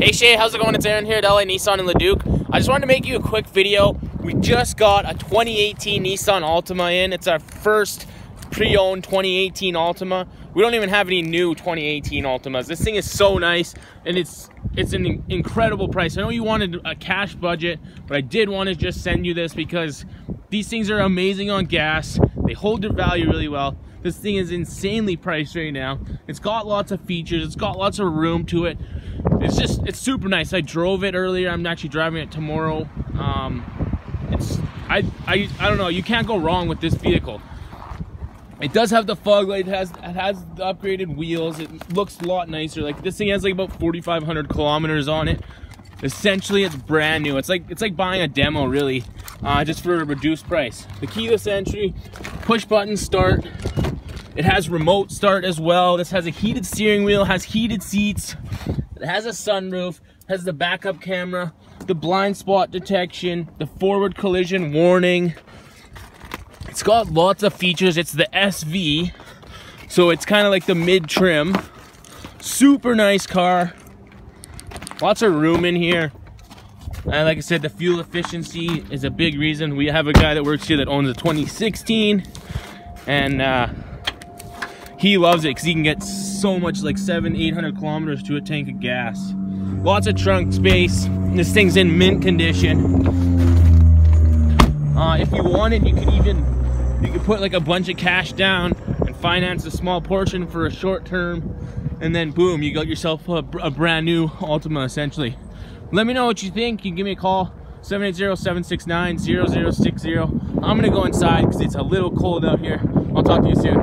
Hey Shay, how's it going? It's Aaron here at LA Nissan in Leduc. I just wanted to make you a quick video. We just got a 2018 Nissan Altima in. It's our first pre-owned 2018 Altima. We don't even have any new 2018 Altimas. This thing is so nice and it's it's an incredible price. I know you wanted a cash budget, but I did want to just send you this because these things are amazing on gas. They hold their value really well. This thing is insanely priced right now. It's got lots of features. It's got lots of room to it. It's just, it's super nice. I drove it earlier. I'm actually driving it tomorrow. Um, it's, I, I, I don't know. You can't go wrong with this vehicle. It does have the fog light. It has, it has the upgraded wheels. It looks a lot nicer. Like this thing has like about 4,500 kilometers on it. Essentially, it's brand new. It's like it's like buying a demo, really, uh, just for a reduced price. The keyless entry, push button start. It has remote start as well. This has a heated steering wheel, has heated seats. It has a sunroof, has the backup camera, the blind spot detection, the forward collision warning. It's got lots of features. It's the SV, so it's kind of like the mid trim. Super nice car. Lots of room in here. And like I said, the fuel efficiency is a big reason. We have a guy that works here that owns a 2016 and uh, he loves it because he can get so much, like seven, 800 kilometers to a tank of gas. Lots of trunk space. This thing's in mint condition. Uh, if you wanted, you could even, you could put like a bunch of cash down and finance a small portion for a short term. And then boom, you got yourself a, a brand new Altima essentially. Let me know what you think. You can give me a call, 780-769-0060. I'm gonna go inside because it's a little cold out here. I'll talk to you soon.